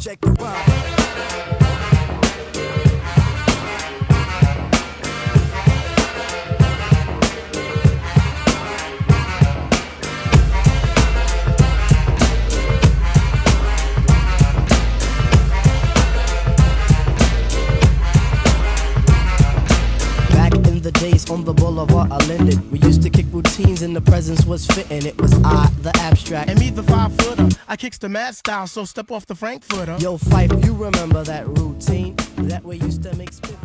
Check the vibe. In the days on the boulevard, I Linden, we used to kick routines and the presence was fitting. It was I, the abstract. And me, the five footer. I kicks the mad style, so step off the Frankfurter. Yo, Phife, you remember that routine that we used to make spiffy?